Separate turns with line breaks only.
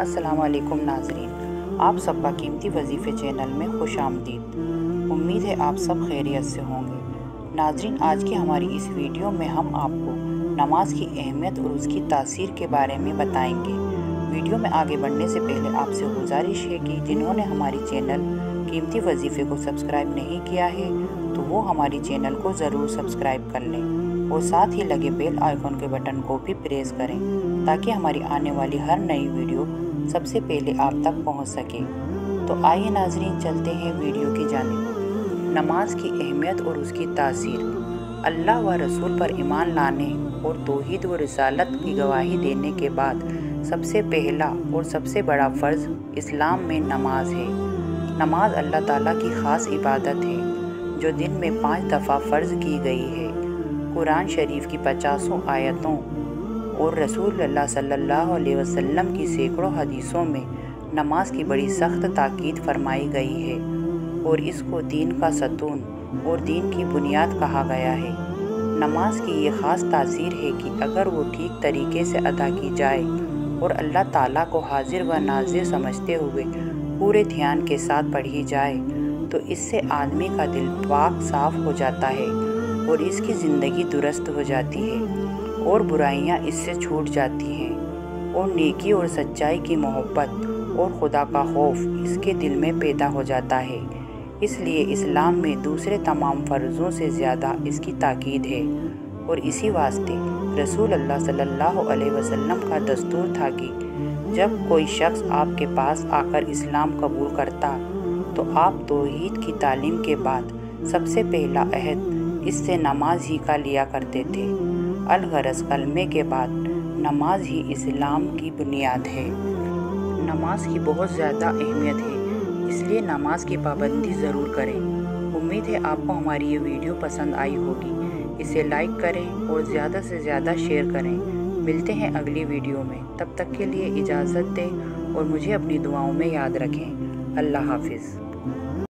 अस्सलाम वालेकुम नाजरीन। आप सबका कीमती वजीफ़े चैनल में खुश आमदीद। उम्मीद है आप सब खैरियत से होंगे। नाजरीन, आज की हमारी इस वीडियो में हम आपको नमाज़ की अहमियत और उसकी तासीर के बारे में बताएँगे। वीडियो में आगे बढ़ने से पहले आपसे गुजारिश है कि जिन्होंने हमारी चैनल कीमती वजीफ़े को सब्सक्राइब नहीं किया है वो हमारी चैनल को ज़रूर सब्सक्राइब कर लें और साथ ही लगे बेल आइकॉन के बटन को भी प्रेस करें ताकि हमारी आने वाली हर नई वीडियो सबसे पहले आप तक पहुँच सके। तो आइए नाजरीन, चलते हैं वीडियो की जाने नमाज़ की अहमियत और उसकी तासीर। अल्लाह व रसूल पर ईमान लाने और तोहद व रसालत की गवाही देने के बाद सबसे पहला और सबसे बड़ा फ़र्ज़ इस्लाम में नमाज़ है। नमाज़ अल्लाह ताला की ख़ास इबादत है। जो दिन में पाँच दफ़ा फ़र्ज़ की गई है। कुरान शरीफ की पचासों आयतों और रसूल अल्लाह सल्लल्लाहु अलैहि वसल्लम की सैकड़ों हदीसों में नमाज़ की बड़ी सख्त ताकीद फरमाई गई है और इसको दीन का सतून और दीन की बुनियाद कहा गया है। नमाज़ की ये ख़ास तासीर है कि अगर वो ठीक तरीके से अदा की जाए और अल्लाह ताला को हाजिर व नाजिर समझते हुए पूरे ध्यान के साथ पढ़ी जाए तो इससे आदमी का दिल पाक साफ़ हो जाता है और इसकी ज़िंदगी दुरुस्त हो जाती है और बुराइयाँ इससे छूट जाती हैं। और नेकी और सच्चाई की मोहब्बत और खुदा का खौफ इसके दिल में पैदा हो जाता है। इसलिए इस्लाम में दूसरे तमाम फ़र्ज़ों से ज़्यादा इसकी ताकीद है। और इसी वास्ते रसूल अल्लाह सल्लल्लाहु अलैहि वसल्लम का दस्तूर था कि जब कोई शख्स आपके पास आकर इस्लाम कबूल करता तो आप तोहीद की तालीम के बाद सबसे पहला अहद इससे नमाज़ ही का लिया करते थे। अलगरस कलमे के बाद नमाज़ ही इस्लाम की बुनियाद है। नमाज़ की बहुत ज़्यादा अहमियत है, इसलिए नमाज़ की पाबंदी ज़रूर करें। उम्मीद है आपको हमारी ये वीडियो पसंद आई होगी। इसे लाइक करें और ज़्यादा से ज़्यादा शेयर करें। मिलते हैं अगली वीडियो में। तब तक के लिए इजाज़त दें और मुझे अपनी दुआओं में याद रखें। अल्लाह हाफिज़।